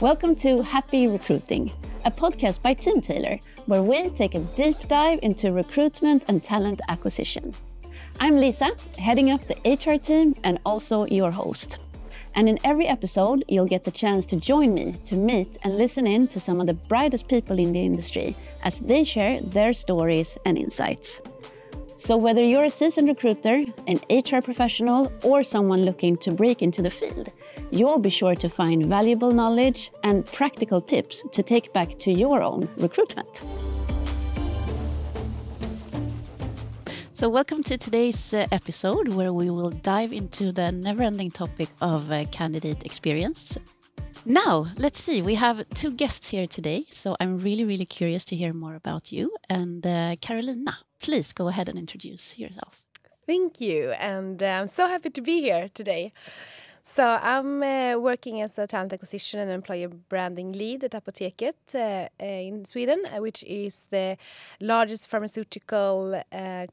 Welcome to Happy Recruiting, a podcast by Tim Teamtailor, where we take a deep dive into recruitment and talent acquisition. I'm Lisa, heading up the HR team and also your host. And in every episode, you'll get the chance to join me to meet and listen in to some of the brightest people in the industry as they share their stories and insights. So, whether you're a seasoned recruiter, an HR professional, or someone looking to break into the field, you'll be sure to find valuable knowledge and practical tips to take back to your own recruitment. So, welcome to today's uh, episode where we will dive into the never ending topic of uh, candidate experience. Now, let's see, we have two guests here today, so I'm really, really curious to hear more about you. And uh, Carolina, please go ahead and introduce yourself. Thank you, and uh, I'm so happy to be here today. So I'm uh, working as a talent acquisition and employer branding lead at Apoteket uh, uh in Sweden, uh, which is the largest pharmaceutical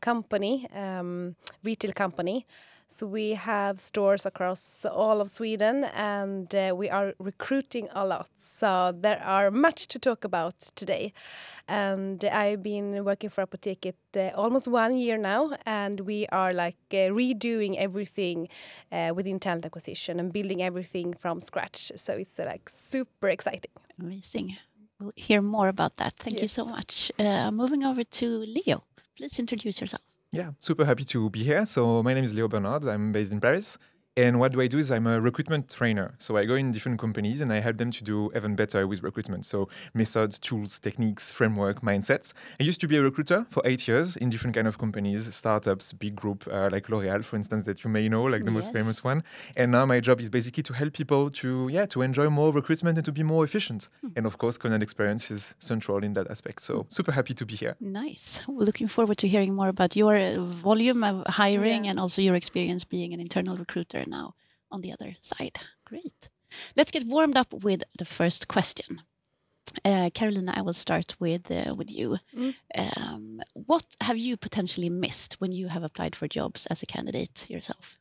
company, um, retail company so we have stores across all of Sweden and uh, we are recruiting a lot. So there are much to talk about today. And I've been working for Apoteket uh, almost one year now and we are like uh, redoing everything uh, within talent acquisition and building everything from scratch. So it's uh, like super exciting. Amazing. We'll hear more about that. Thank yes. you so much. Uh, moving over to Leo. Please introduce yourself. Yeah, super happy to be here. So my name is Leo Bernard. I'm based in Paris. And what do I do is I'm a recruitment trainer. So I go in different companies and I help them to do even better with recruitment. So methods, tools, techniques, framework, mindsets. I used to be a recruiter for eight years in different kind of companies, startups, big group uh, like L'Oreal, for instance, that you may know, like the yes. most famous one. And now my job is basically to help people to yeah to enjoy more recruitment and to be more efficient. Hmm. And of course, Candidate experience is central in that aspect. So hmm. super happy to be here. Nice. Looking forward to hearing more about your volume of hiring yeah. and also your experience being an internal recruiter now on the other side. Great. Let's get warmed up with the first question. Uh, Carolina, I will start with uh, with you. Mm. Um, what have you potentially missed when you have applied for jobs as a candidate yourself?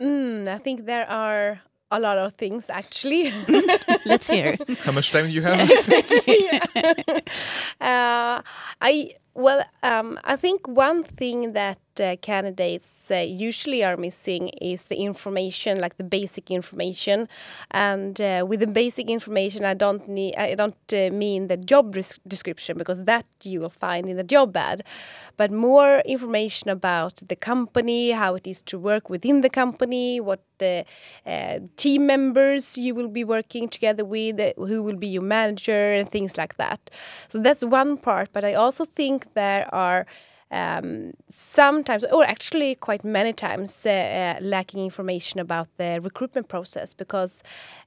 Mm, I think there are a lot of things actually. Let's hear. How much time do you have? uh, I well, um, I think one thing that uh, candidates uh, usually are missing is the information, like the basic information. And uh, with the basic information, I don't need, I don't uh, mean the job description because that you will find in the job ad, but more information about the company, how it is to work within the company, what the uh, team members you will be working together with, uh, who will be your manager, and things like that. So that's one part. But I also think think there are um, sometimes, or actually quite many times, uh, uh, lacking information about the recruitment process because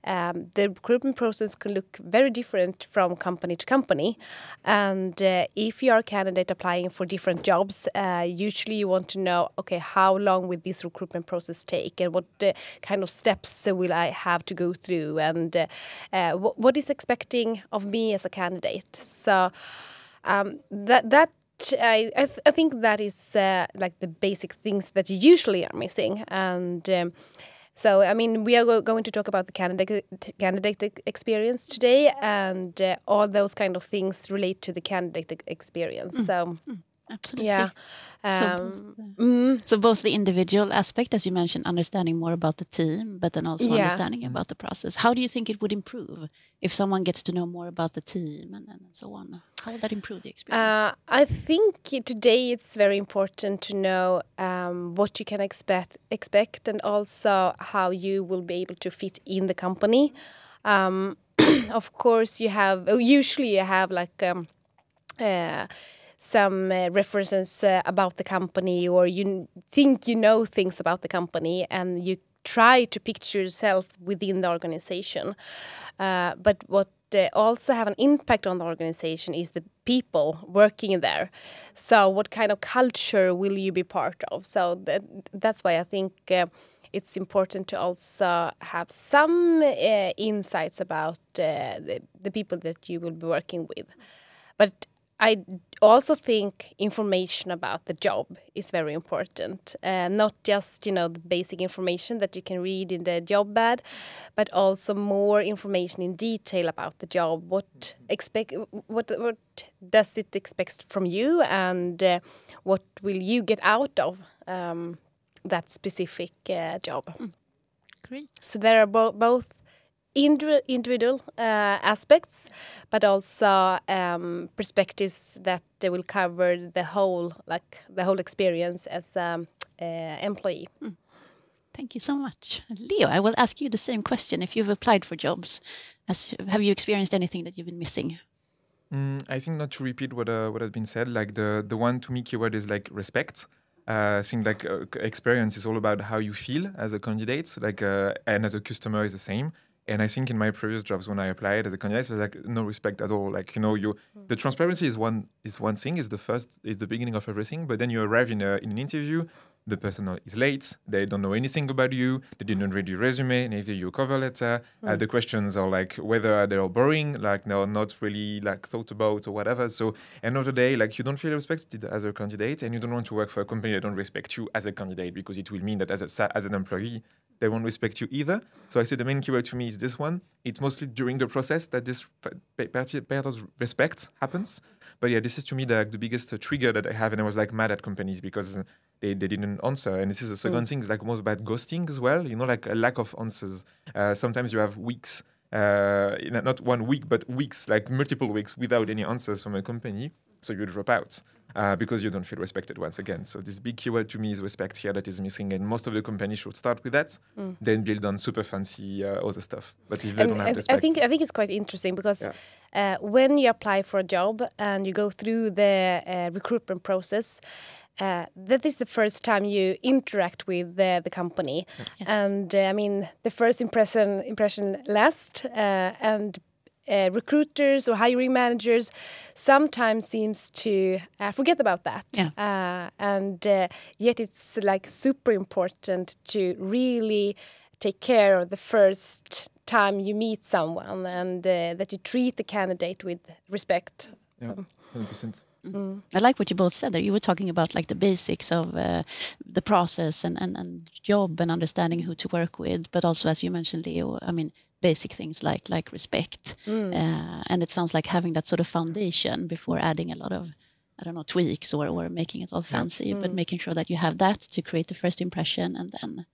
um, the recruitment process can look very different from company to company. And uh, if you are a candidate applying for different jobs, uh, usually you want to know, okay, how long will this recruitment process take, and what kind of steps will I have to go through, and uh, what is expecting of me as a candidate. So um, that that I I, th I, think that is uh, like the basic things that you usually are missing and. Um, so, I mean, we are go going to talk about the candidate candidate experience today, and uh, all those kind of things relate to the candidate experience. Mm. So, mm. Absolutely. Yeah. Um, so, both the, mm. so both the individual aspect, as you mentioned, understanding more about the team, but then also yeah. understanding about the process. How do you think it would improve if someone gets to know more about the team and, and so on? How would that improve the experience? Uh, I think today it's very important to know um, what you can expect, expect, and also how you will be able to fit in the company. Um, of course, you have usually you have like. Um, uh, some uh, references uh, about the company or you think you know things about the company and you try to picture yourself within the organization. Uh, but what uh, also have an impact on the organization is the people working there. So what kind of culture will you be part of? So that, that's why I think uh, it's important to also have some uh, insights about the, the people that you will be working with. But I also think information about the job is very important. Uh, not just you know the basic information that you can read in the job ad, but also more information in detail about the job. What expect? What what does it expect from you, and uh, what will you get out of um, that specific uh, job? Great. So there are bo both individual uh, aspects, but also um, perspectives that will cover the whole, like the whole experience as an uh, employee. Mm. Thank you so much, Leo. I will ask you the same question. If you've applied for jobs, as, have you experienced anything that you've been missing? Mm, I think not to repeat what uh, what has been said. Like the the one to me keyword is like respect. Uh, I think like uh, experience is all about how you feel as a candidate, like uh, and as a customer is the same. And I think in my previous jobs when I applied as a candidate, there's like no respect at all. Like you know, you mm. the transparency is one is one thing, is the first is the beginning of everything. But then you arrive in a in an interview, the person is late, they don't know anything about you, they didn't read your resume, neither your cover letter. Uh, mm. Uh, the questions are like whether they're boring, like they're not really like thought about or whatever. So end of the day, like you don't feel respected as a candidate, and you don't want to work for a company that don't respect you as a candidate because it will mean that as a, as an employee they won't respect you either. So I say the main keyword to me is this one. It's mostly during the process that this part of respect happens. But yeah, this is to me the, the biggest uh, trigger that I have. And I was like mad at companies because they, they didn't answer. And this is the second mm. thing, it's like almost about ghosting as well. You know, like a lack of answers. Uh, sometimes you have weeks, uh, not one week, but weeks, like multiple weeks without any answers from a company. So you drop out uh, because you don't feel respected once again. So this big keyword to me is respect here that is missing, and most of the companies should start with that, mm. then build on super fancy uh, other stuff. But if they and don't have respect, I think I think it's quite interesting because yeah. uh, when you apply for a job and you go through the uh, recruitment process. Uh, that is the first time you interact with the, the company, yes. and uh, I mean the first impression impression lasts, and uh, recruiters or hiring managers sometimes seems to uh, forget about that yeah. uh, and uh, yet it's like super important to really take care of the first time you meet someone and uh, that you treat the candidate with respect yeah 100% Mm. I like what you both said there. You were talking about like the basics of uh, the process and, and, and job and understanding who to work with, but also as you mentioned, Leo, I mean, basic things like like respect. Mm. Uh, and it sounds like having that sort of foundation before adding a lot of I don't know tweaks or or making it all fancy, mm. but making sure that you have that to create the first impression and then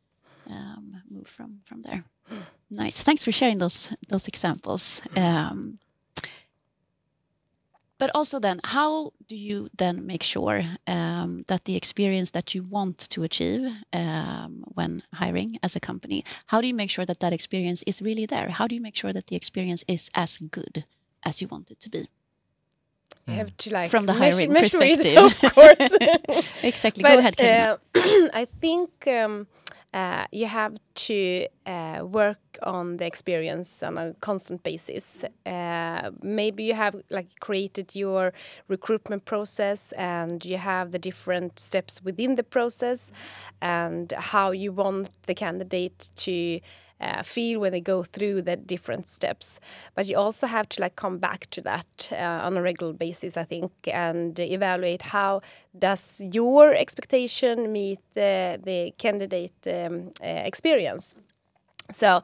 um, move from from there. Nice. Thanks for sharing those those examples. Um, but also then, how do you then make sure um, that the experience that you want to achieve um, when hiring as a company, how do you make sure that that experience is really there? How do you make sure that the experience is as good as you want it to be? Have to like from the hiring perspective, it, of course. exactly. But, Go ahead. Uh, I think. Um, uh, you have to uh, work on the experience on a constant basis. Uh, maybe you have like created your recruitment process and you have the different steps within the process and how you want the candidate to uh, feel when they go through the different steps. But you also have to like come back to that uh, on a regular basis, I think, and evaluate how does your expectation meet the the candidate um, uh, experience. So,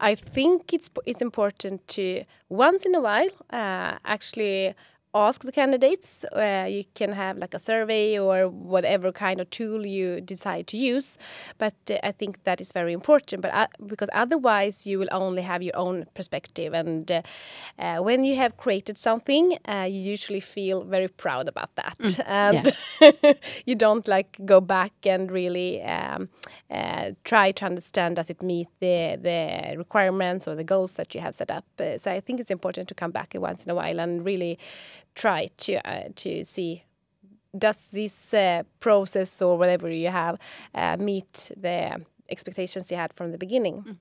I think it's it's important to once in a while uh, actually ask the candidates. Uh, you can have like a survey or whatever kind of tool you decide to use. But uh, I think that is very important. But uh, because otherwise, you will only have your own perspective. And uh, uh, when you have created something, uh, you usually feel very proud about that, mm, and yeah. you don't like go back and really um, try to understand does it meet the the requirements or the goals that you have set up. so I think it's important to come back once in a while and really try to uh, to see does this uh, process or whatever you have uh, meet the expectations you had from the beginning. Mm.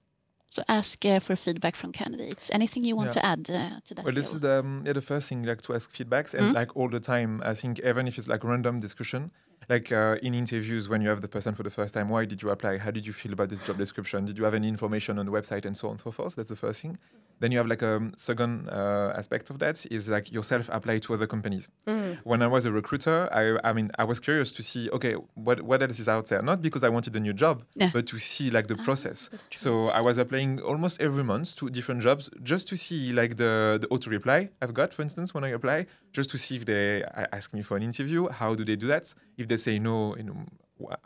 So ask uh, for feedback from candidates. Anything you want yeah. to add uh, to that? Well, this is the, um, yeah, the first thing, like to ask feedbacks, and mm. like all the time. I think even if it's like random discussion, like uh, in interviews when you have the person for the first time, why did you apply? How did you feel about this job description? Did you have any information on the website and so on and so forth? That's the first thing. Then you have like a second uh, aspect of that is like yourself apply to other companies. When I was a recruiter, I, I mean, I was curious to see, okay, what, what else is out there? Not because I wanted a new job, Yeah. but to see like the process. So I was applying almost every month to different jobs just to see like the, the auto reply I've got, for instance, when I apply, just to see if they ask me for an interview, how do they do that? If they say no, you know,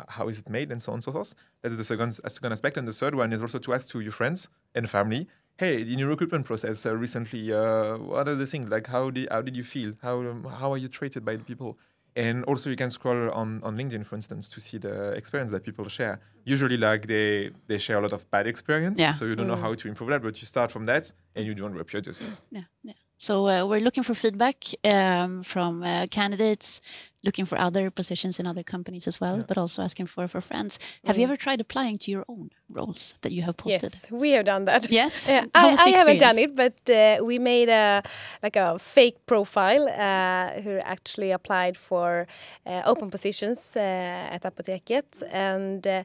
how is it made and so on and so forth. That's the second, a second aspect. And the third one is also to ask to your friends and family, hey, in your recruitment process uh, recently, uh, what are the things like? How did how did you feel? How um, how are you treated by the people? And also, you can scroll on, on LinkedIn, for instance, to see the experience that people share. Usually, like they they share a lot of bad experience, Yeah. so you don't know how to improve that. But you start from that, and you don't repeat yourself. Yeah, yeah. So uh, we're looking for feedback um, from uh, candidates, looking for other positions in other companies as well, but also asking for for friends. Have you mm. ever tried applying to your own roles that you have posted? Yes, we have done that. Yes? How I, I haven't done it, but uh, we made a like a fake profile uh, who actually applied for uh, open positions uh, at Apoteket, and uh,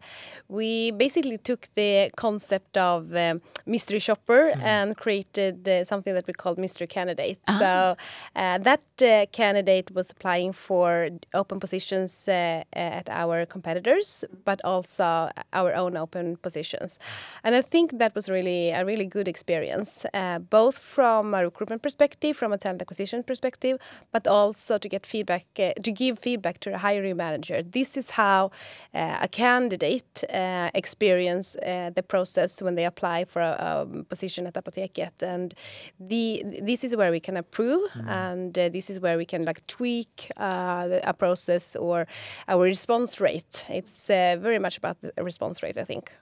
we basically took the concept of um, mystery shopper and created uh, something that we called mystery candidate. So uh, that uh, candidate was applying for open positions uh, at our competitors, but also our own open positions. And I think that was really a really good experience, uh, both from a recruitment perspective, from a talent acquisition perspective, but also to get feedback, uh, to give feedback to a hiring manager. This is how uh, a candidate uh, experience uh, the process when they apply for a, a position at Apoteket, and the this is where we can approve, and uh, this is where we can like tweak uh, a process or our response rate. It's uh, very much about the response rate, I think.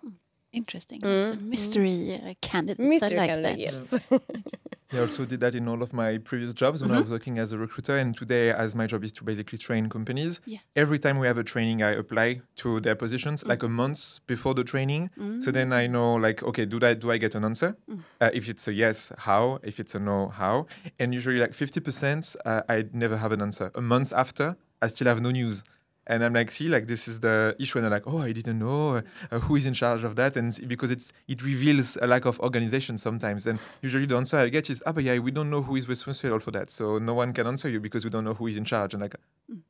Interesting. It's a mystery uh, candidate. Mystery I like candidate, that. yes. I also did that in all of my previous jobs when I was working as a recruiter. And today, as my job is to basically train companies, Yes. every time we have a training, I apply to their positions like a month before the training. So then I know, like, okay, do I do I get an answer? Uh, if it's a yes, how? If it's a no, how? And usually, like fifty percent, uh, I never have an answer. A month after, I still have no news. And I'm like, see, like this is the issue, and I'm like, oh, I didn't know uh, who is in charge of that, and because it's it reveals a lack of organization sometimes. And usually the answer I get is, ah, but yeah, we don't know who is responsible for that, so no one can answer you because we don't know who is in charge. And like,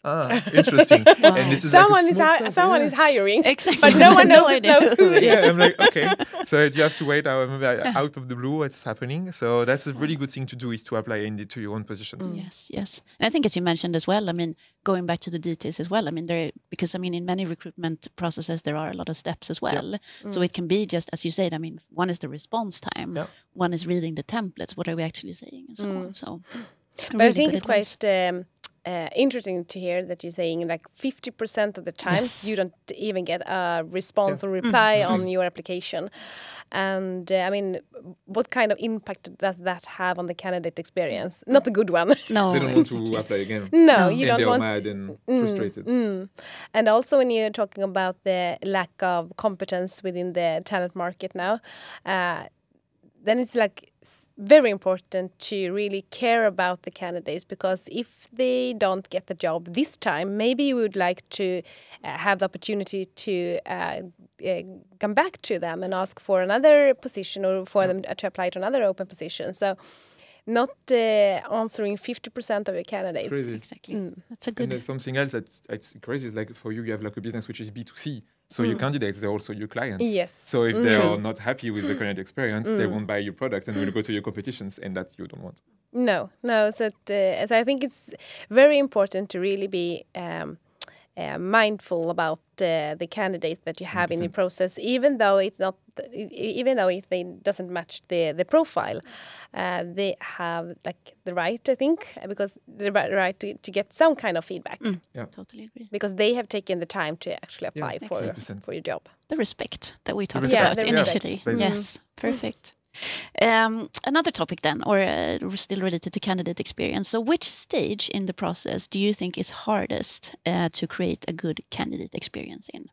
ah, interesting. and this is like someone is hi- someone yeah. is hiring, Exactly. but no one No knows, knows who who it it is. yeah, I'm like, okay. So you have to wait out, maybe out of the blue what's happening. So that's a really good thing to do is to apply indeed to your own positions. Yes, yes. And I think as you mentioned as well, I mean, going back to the details as well, I mean, there because I mean, in many recruitment processes, there are a lot of steps as well. So it can be just as you said. I mean, one is the response time, Yeah. one is reading the templates. What are we actually saying, and so on. So, But I think it's quite um, uh, interesting to hear that you're saying like 50% of the times Yes. you don't even get a response or reply on your application. And uh, I mean, what kind of impact does that have on the candidate experience? Not a good one. no, They don't want exactly. to apply again. no, you and don't they're want mad and frustrated. And also, when you're talking about the lack of competence within the talent market now, uh, then it's like s- very important to really care about the candidates because if they don't get the job this time, maybe you would like to uh, have the opportunity to uh, uh, come back to them and ask for another position or for them to apply to another open position. So, not uh, answering 50% of your candidates. crazy. Exactly. That's a And good. there's something else that's it's crazy. Is like for you, you have like a business which is B2C. So your candidates, they're also your clients. Yes. So if they are not happy with the current experience, they won't buy your product and will go to your competitions, and that you don't want. No, no. So, uh, so I think it's very important to really be um, uh, mindful about uh, the candidate that you have in your 100%. process, even though it's not, even though if they doesn't match the the profile, uh, they have like the right, I think, because the ri- right to, to get some kind of feedback yeah Totally agree. because they have taken the time to actually apply for exactly. for your job. The respect that we talked about yeah, initially. yes, perfect. Um, another topic then, or uh, still related to candidate experience. So, which stage in the process do you think is hardest uh, to create a good candidate experience in?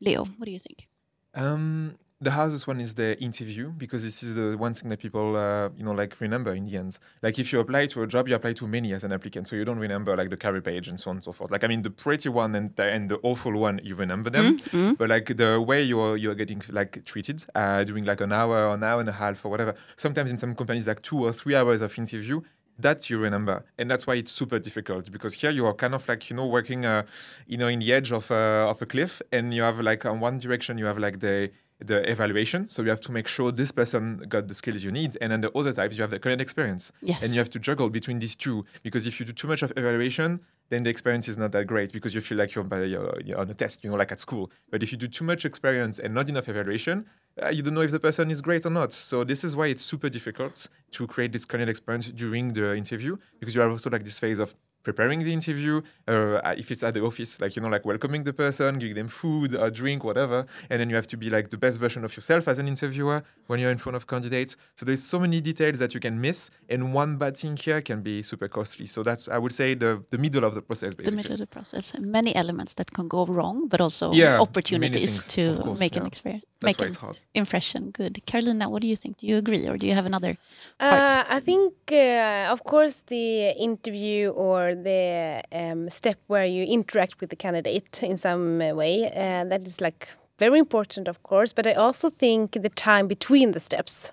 Leo, what do you think? Um, the hardest one is the interview because this is the one thing that people uh, you know like remember in the end. Like if you apply to a job you apply to many as an applicant so you don't remember like the career page and so on and so forth. Like i mean the pretty one and the, and the awful one you remember them. Mm-hmm. but like the way you're you're getting like treated uh, during like an hour or an hour and a half or whatever sometimes in some companies like two or three hours of interview that you remember. And that's why it's super difficult because here you are kind of like you know working uh, you know in the edge of, uh, of a cliff and you have like on one direction you have like the the evaluation. So you have to make sure this person got the skills you need and then the other types you have the current experience. Yes. and you have to juggle between these two because if you do too much of evaluation then the experience is not that great because you feel like you're, by, you're, you're on a test you know like at school. But if you do too much experience and not enough evaluation uh, you don't know if the person is great or not. So this is why it's super difficult to create this current experience during the interview because you have also like this phase of preparing the interview uh, if it's at the office like you know like welcoming the person giving them food or drink whatever and then you have to be like the best version of yourself as an interviewer when you're in front of candidates. So there's so many details that you can miss and one bad thing here can be super costly. So that's i would say the the middle of the process basically. the middle of the process. Many elements that can go wrong but also Yeah, opportunities things, to course, make an experience that's make why an it's impression. Good. Carolina what do you think? Do you agree or do you have another part? Uh, I think, uh, of course, the interview or the um, step where you interact with the candidate in some uh, way, uh, that is like very important, of course. But I also think the time between the steps.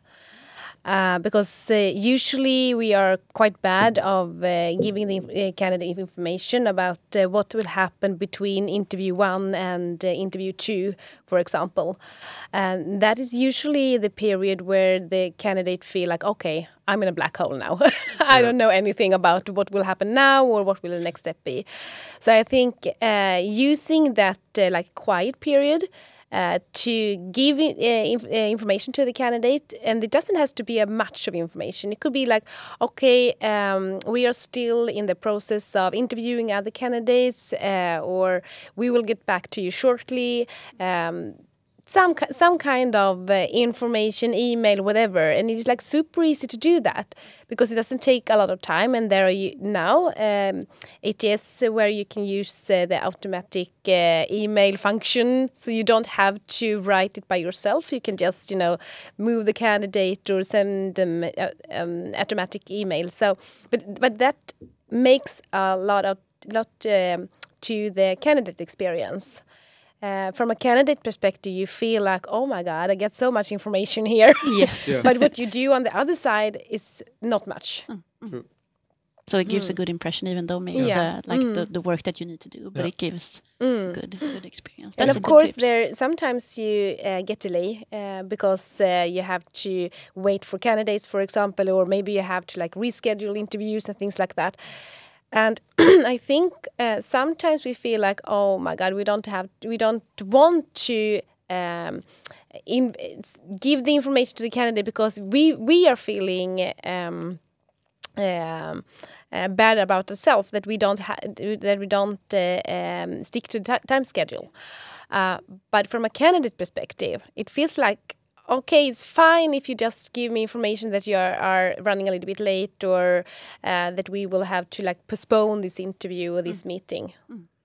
Uh, because uh, usually we are quite bad of uh, giving the uh, candidate information about uh, what will happen between interview one and uh, interview two, for example, and that is usually the period where the candidate feel like, okay, I'm in a black hole now. I don't know anything about what will happen now or what will the next step be. So I think uh, using that uh, like quiet period uh, to give i- uh, uh, information to the candidate, and it doesn't have to be a much of information. It could be like, okay, um, we are still in the process of interviewing other candidates, uh, or we will get back to you shortly. Um, some some kind of uh, information, email, whatever, and it's like super easy to do that because it doesn't take a lot of time. And there are you now um, ATS where you can use uh, the automatic uh, email function, so you don't have to write it by yourself. You can just you know move the candidate or send them uh, um, automatic email. So, but but that makes a lot of lot um, to the candidate experience. Uh, from a candidate perspective, you feel like, oh my God, I get so much information here. yes but what you do on the other side is not much. so it gives a good impression even though maybe Mm. Yeah. the, like the, the work that you need to do but Yeah. it gives Mm. good good experience and of course, tips. there sometimes you uh, get delay uh, because uh, you have to wait for candidates, for example, or maybe you have to like reschedule interviews and things like that. And I think uh, sometimes we feel like, oh my God, we don't have, we don't want to. Um, in, give the information to the candidate because we we are feeling um, um, uh, bad about ourselves that we don't ha- that we don't uh, um, stick to the ti- time schedule. Uh, but from a candidate perspective, it feels like okay, it's fine if you just give me information that you are, are running a little bit late or uh, that we will have to like postpone this interview or this meeting.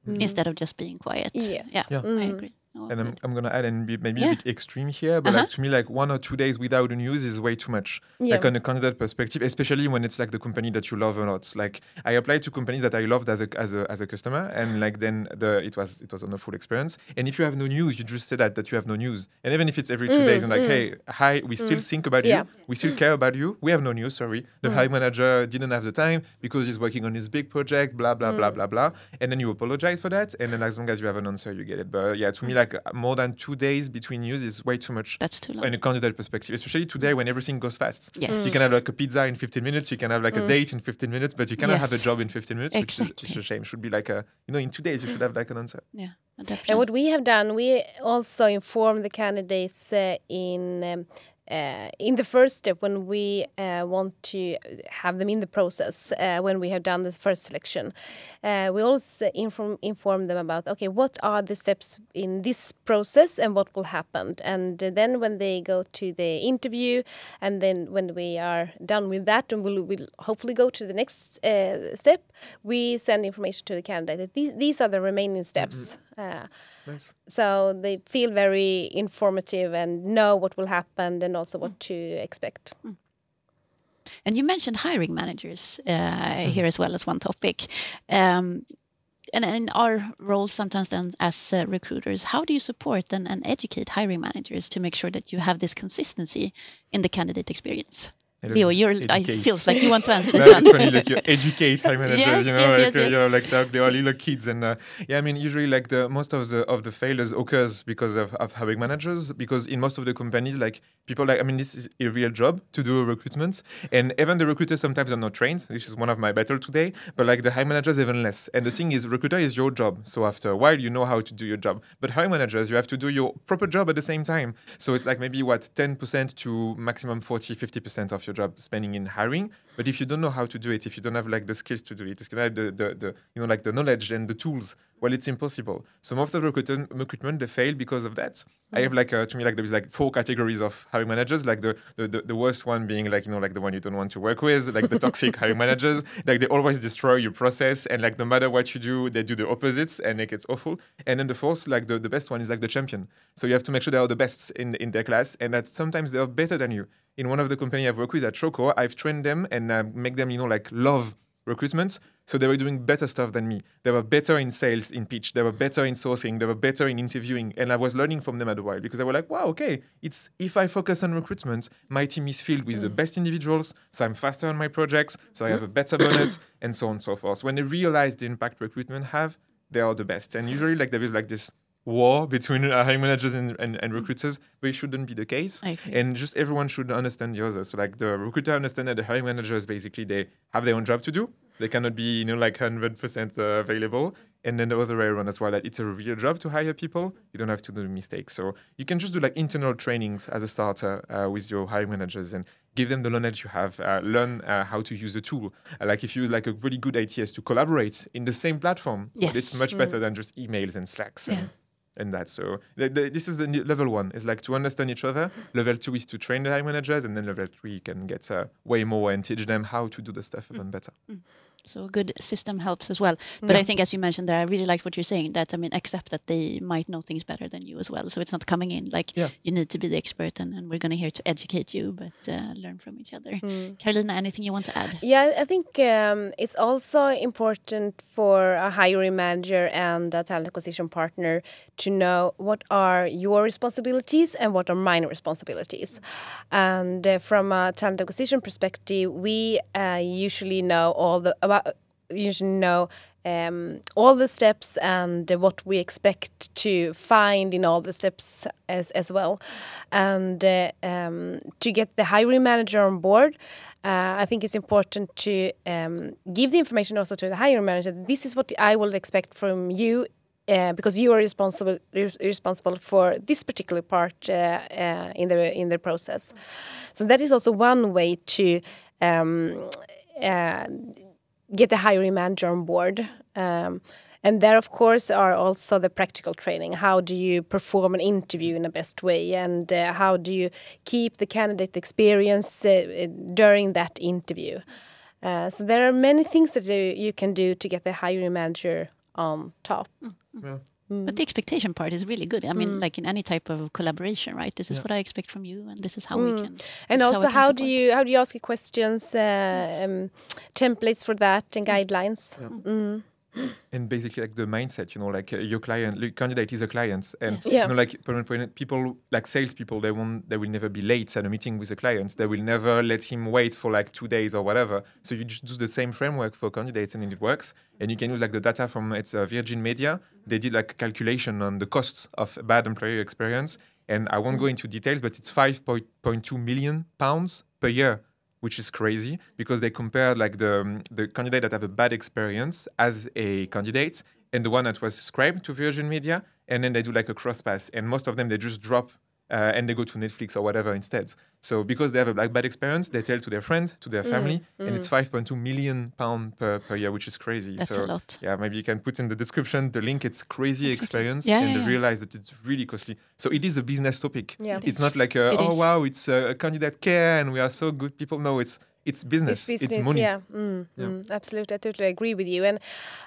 instead of just being quiet Yes. yeah, Yeah. i agree No, and I'm. I'm gonna add and be maybe Yeah. a bit extreme here, but Uh-huh. like to me, like one or two days without news is way too much. Yeah. Like on a candidate perspective, especially when it's like the company that you love a lot. Like I applied to companies that I loved as a as a as a customer, and like then the it was it was on a full experience. And if you have no news, you just say that that you have no news. And even if it's every two mm, days, and like, mm. hey, hi, we still mm. think about Yeah. you, we still care about you. We have no news. Sorry, the hiring manager didn't have the time because he's working on his big project. Blah blah blah blah blah. And then you apologize for that, and then as long as you have an answer, you get it. But yeah, to me, like more than two days between news is way too much that's too long in a candidate perspective, especially today when everything goes fast. yes You can have like a pizza in 15 minutes, you can have like a date in 15 minutes, but you cannot have a job in 15 minutes, which is Exactly. it's a shame. Should be like a, you know, in two days you should have like an answer. yeah adaptation And what we have done, we also inform the candidates uh, in um, uh, in the first step when we uh, want to have them in the process uh, when we have done this first selection. Uh, we also inform inform them about okay, what are the steps in this process and what will happen, and then when they go to the interview, and then when we are done with that, and we'll, we'll hopefully go to the next uh, step, we send information to the candidate that these, these are the remaining steps. Uh, Nice. so they feel very informative and know what will happen and also what to expect. And you mentioned hiring managers uh, Mm-hmm. here as well as one topic. Um, and in our role sometimes then as uh, recruiters, how do you support and, and educate hiring managers to make sure that you have this consistency in the candidate experience? And Leo, you're, I feels like you want to answer this it's funny, like you educate high managers, Yes, you know, yes, like yes, uh, yes. you're like they are little kids, and uh, yeah, I mean, usually like the most of the of the failures occurs because of, of hiring managers, because in most of the companies, like people like, I mean, this is a real job to do a recruitment, and even the recruiters sometimes are not trained, which is one of my battle today, but like the high managers even less. And the thing is, recruiter is your job, so after a while, you know how to do your job, but hiring managers, you have to do your proper job at the same time. So it's like maybe what 10% to maximum 40, 50% of your job spending in hiring. But if you don't know how to do it, if you don't have like the skills to do it, if you don't have the, the, the you know like the knowledge and the tools, well, it's impossible. So most of the recruitment, recruitment they fail because of that. I have like uh, to me like there is like four categories of hiring managers. Like the, the the the worst one being like you know like the one you don't want to work with, like the toxic hiring managers. Like they always destroy your process, and like no matter what you do, they do the opposites, and like it's awful. And then the fourth, like the, the best one is like the champion. So you have to make sure they are the best in in their class, and that sometimes they are better than you. In one of the company I've worked with at Choco, I've trained them and uh, make them you know like love recruitment. So they were doing better stuff than me. They were better in sales, in pitch. They were better in sourcing. They were better in interviewing. And I was learning from them at a while because I was like, wow, okay, it's if I focus on recruitment, my team is filled with the best individuals. So I'm faster on my projects. So I have a better bonus and so on and so forth. When they realize the impact recruitment have, they are the best. And usually like there is like this war between uh, hiring managers and, and, and recruiters, but it shouldn't be the case. And just everyone should understand the other. So like the recruiter understand that the hiring managers basically they have their own job to do. They cannot be you know like hundred percent uh, available. And then the other way around as well. That it's a real job to hire people. You don't have to do mistakes. So you can just do like internal trainings as a starter uh, with your hiring managers and give them the knowledge you have. Uh, learn uh, how to use the tool. Uh, like if you use like a really good ATS to collaborate in the same platform, well, it's much better than just emails and slacks. Yeah. And, and that. So the, the, this is the new- level one. Is like to understand each other. Level two is to train the hiring managers, and then level three you can get uh, way more and teach them how to do the stuff even better. So a good system helps as well. But I think, as you mentioned there, I really like what you're saying. That I mean, accept that they might know things better than you as well. So it's not coming in like Yeah. you need to be the expert, and, and we're going to here to educate you, but uh, learn from each other. Carolina, anything you want to add? Yeah, I think um, it's also important for a hiring manager and a talent acquisition partner to know what are your responsibilities and what are mine responsibilities. And uh, from a talent acquisition perspective, we uh, usually know all the about usually know um, all the steps and what we expect to find in all the steps as, as well. And uh, um, to get the hiring manager on board, uh, I think it's important to um, give the information also to the hiring manager. This is what I will expect from you. Uh, because you are responsible re- responsible for this particular part uh, uh, in the in the process, so that is also one way to um, uh, get the hiring manager on board. Um, and there, of course, are also the practical training. How do you perform an interview in the best way? And uh, how do you keep the candidate experience uh, during that interview? Uh, so there are many things that you, you can do to get the hiring manager on top. Yeah. But the expectation part is really good. I mean, like in any type of collaboration, right? This is Yeah. what I expect from you, and this is how we can. And also, I can how, do you how do you ask your questions? Uh, um, templates for that and guidelines. Mm. And basically like the mindset you know like uh, your client your candidate is a client and Yeah. you know like people like salespeople they won't they will never be late at a meeting with a client. They will never let him wait for like two days or whatever. So you just do the same framework for candidates and it works. And you can use like the data from it's uh, virgin media. They did like a calculation on the costs of bad employee experience. And i won't go into details but it's 5.2 million pounds per year which is crazy because they compared like the um, the candidate that have a bad experience as a candidate and the one that was subscribed to Virgin Media, and then they do like a cross pass, and most of them they just drop. Uh, and they go to Netflix or whatever instead. So because they have a like, bad experience, they tell to their friends, to their family, and it's 5.2 million pound per, per year, which is crazy. That's so a lot. yeah, maybe you can put in the description the link. It's crazy Exactly. experience, Yeah, and yeah, they yeah. realize that it's really costly. So it is a business topic. Yeah. It It's not like a, It oh is. wow, it's a, a candidate care and we are so good people. No, it's it's business, It's it's, business, money. yeah. Mm, Yeah. mm, absolutely, I totally agree with you. And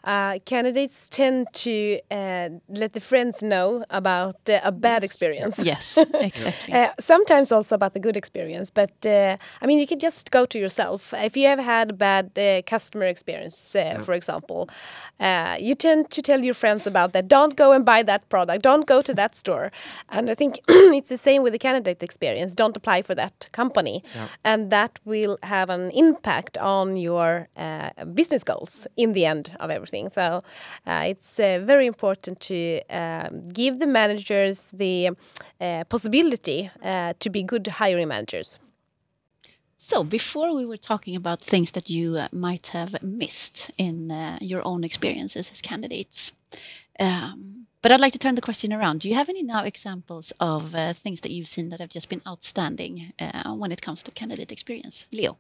uh, candidates tend to uh, let the friends know about uh, a bad experience. Yes, exactly. Uh, sometimes also about the good experience, but uh, I mean, you can just go to yourself. If you have had a bad uh, customer experience, uh, for example, uh, you tend to tell your friends about that. Don't go and buy that product. Don't go to that store. And I think it's the same with the candidate experience. Don't apply for that company, and that will have an impact on your uh, business goals in the end of everything. So uh, it's uh, very important to um, give the managers the uh, possibility uh, to be good hiring managers. So, before we were talking about things that you might have missed in your own experiences as candidates. Um, but I'd like to turn the question around. Do you have any now examples of uh, things that you've seen that have just been outstanding uh, when it comes to candidate experience? Leo.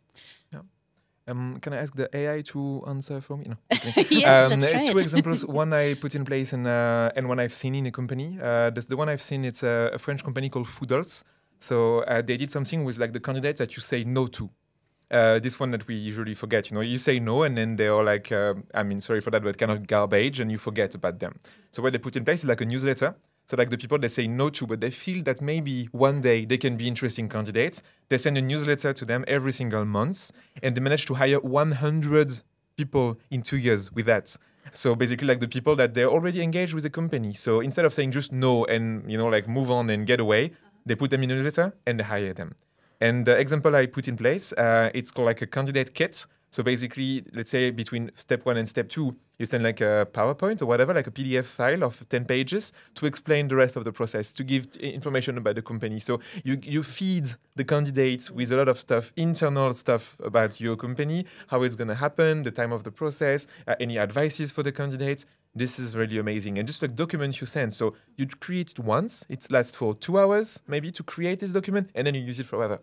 Um, can I ask the AI to answer for me? No. Yes, um, let's try two examples. One I put in place and uh, and one I've seen in a company. Uh, that's the one I've seen. It's a, a French company called Foodles. So uh, they did something with like the candidates that you say no to. Uh, this one that we usually forget. You know, you say no, and then they are like, uh, I mean, sorry for that, but kind of garbage, and you forget about them. So what they put in place is like a newsletter. So like the people they say no to, but they feel that maybe one day they can be interesting candidates. They send a newsletter to them every single month, and they manage to hire 100 people in two years with that. So basically, like the people that they're already engaged with the company. So instead of saying just no and you know like move on and get away, they put them in a newsletter and they hire them. And the example I put in place, uh, it's called like a candidate kit. So basically, let's say between step one and step two, you send like a PowerPoint or whatever, like a PDF file of 10 pages to explain the rest of the process, to give information about the company. So you, you feed the candidates with a lot of stuff, internal stuff about your company, how it's going to happen, the time of the process, uh, any advices for the candidates. This is really amazing. And just like document you send. So you create it once, it lasts for two hours maybe to create this document, and then you use it forever.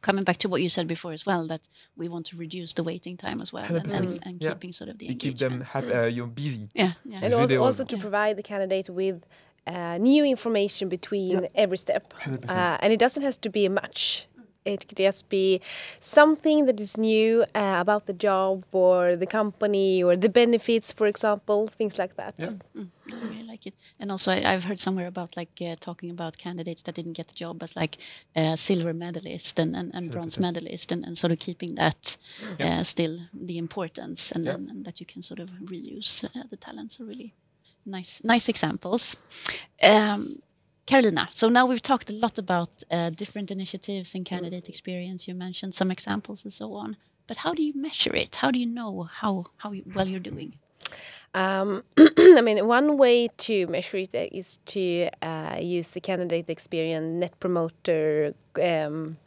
Coming back to what you said before as well, that we want to reduce the waiting time as well and, and, 100%. and Yeah. keeping sort of the You keep them happy, uh, you're busy. Yeah, yeah. And also, also to Yeah. provide the candidate with uh, new information between every step. 100%. Uh, and it doesn't have to be much. It could just be something that is new uh, about the job or the company or the benefits, for example, things like that. Yeah. I really like it. And also, I, I've heard somewhere about like uh, talking about candidates that didn't get the job as like uh, silver medalist and, and, and bronze medalist, and, and sort of keeping that Yeah. uh, still the importance, and, Yeah. then and that you can sort of reuse uh, the talents. Are really nice, nice examples. Um, Carolina, so now we've talked a lot about uh, different initiatives and candidate experience. You mentioned some examples and so on. But how do you measure it? How do you know how, how well you're doing? Um, I mean, one way to measure it is to uh, use the candidate experience net promoter um,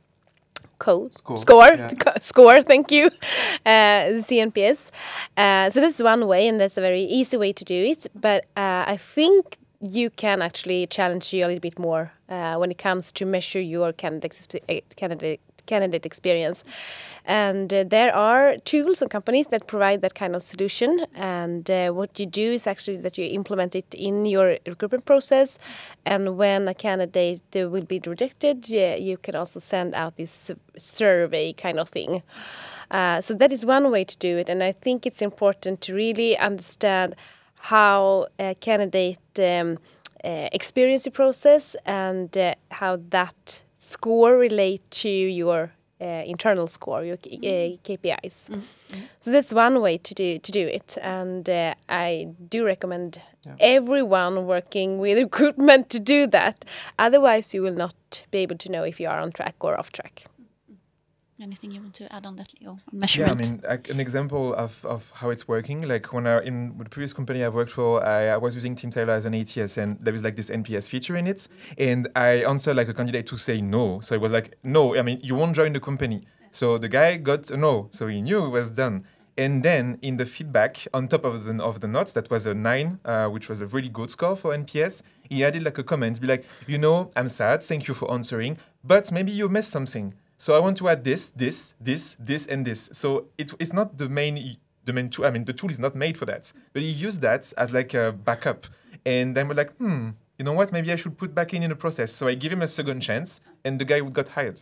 code Score, score yeah. score. Thank you, uh, the CNPS. Uh, so that's one way, and that's a very easy way to do it. But uh, I think you can actually challenge you a little bit more uh, when it comes to measure your candidate eh, candidate candidate experience. And uh, there are tools and companies that provide that kind of solution. And uh, what you do is actually that you implement it in your recruitment process. And when a candidate will be rejected, yeah, you can also send out this survey kind of thing. Uh, so that is one way to do it. And I think it's important to really understand how a candidate um, uh, experience the process and uh, how that score relate to your uh, internal score, your K- uh, KPIs. So that's one way to do to do it, and uh, I do recommend everyone working with recruitment to do that. Otherwise, you will not be able to know if you are on track or off track. Anything you want to add on that, Leo? Yeah, I mean, like an example of, of how it's working. Like when I in the previous company I've worked for, I, I was using Teamtailor as an ATS, and there was like this NPS feature in it, and I answered like a candidate to say no. So it was like no. I mean, you won't join the company. So the guy got a no, so he knew it was done. And then in the feedback, on top of the of the notes, that was a nine, uh, which was a really good score for NPS. He added like a comment, be like, you know, I'm sad. Thank you for answering, but maybe you missed something. So I want to add this, this, this, this, and this. So it, it's not the main the main tool. I mean, the tool is not made for that, but he used that as like a backup. And then we're like, hmm, you know what? Maybe I should put back in in the process. So I give him a second chance, and the guy got hired.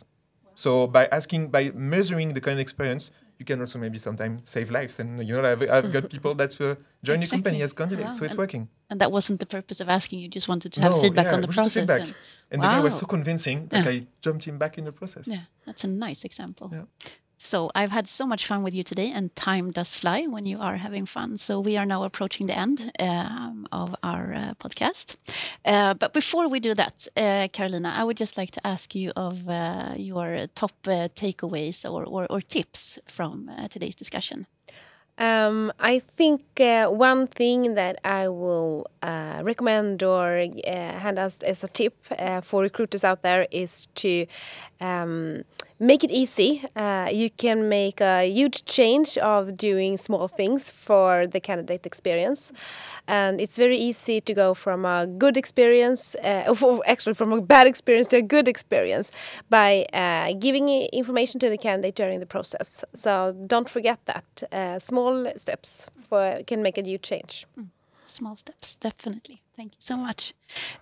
So by asking, by measuring the current experience, you can also maybe sometimes save lives. And you know, I've, I've got people that uh, join Exactly. the company as candidates, Wow. so it's And- working. And that wasn't the purpose of asking. You just wanted to have No, feedback yeah, on the process. feedback. and- And the guy was so convincing that Yeah. I jumped him back in the process. yeah, that's a nice example. Yeah. So I've had so much fun with you today, and time does fly when you are having fun. So we are now approaching the end um, of our uh, podcast. Uh, but before we do that, uh, Carolina, I would just like to ask you of uh, your top uh, takeaways or, or, or tips from uh, today's discussion. Um, I think one thing that I will recommend or hand us as a tip for recruiters out there is to um, make it easy. Uh, you can make a huge change of doing small things for the candidate experience, and it's very easy to go from a good experience, uh, or actually from a bad experience to a good experience, by uh, giving information to the candidate during the process. So don't forget that uh, small steps for, can make a huge change. Small steps, definitely. Thank you so much.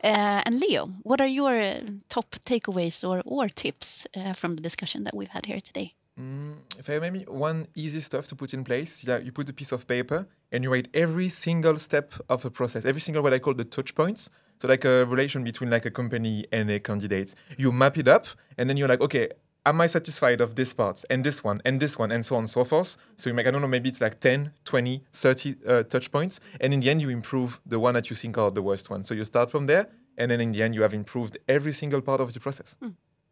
Uh, and Leo, what are your uh, top takeaways or, or tips uh, from the discussion that we've had here today? Mm, if I maybe one easy stuff to put in place, yeah, you put a piece of paper and you write every single step of a process, every single what I call the touch points. So like a relation between like a company and a candidate. You map it up and then you're like, okay, am I satisfied of this part and this one and this one and so on and so forth. So you make, I don't know, maybe it's like 10, 20, 30 uh, touch points. And in the end, you improve the one that you think are the worst one. So you start from there. And then in the end, you have improved every single part of the process.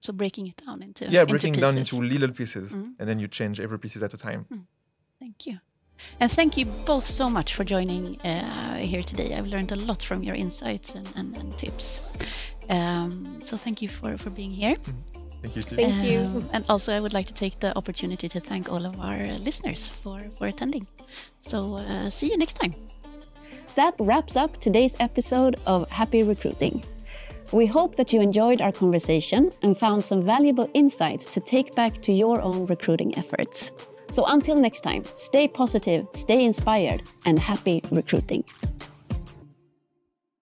So breaking it down into Yeah, into breaking down into little pieces. Mhm. And then you change every pieces at a time. Thank you. And thank you both so much for joining uh, here today. I've learned a lot from your insights and, and, and tips. Um, so thank you for, for being here. Thank you. Steve. Thank you. Um, and also, I would like to take the opportunity to thank all of our listeners for, for attending. So, uh, see you next time. That wraps up today's episode of Happy Recruiting. We hope that you enjoyed our conversation and found some valuable insights to take back to your own recruiting efforts. So until next time, stay positive, stay inspired, and happy recruiting.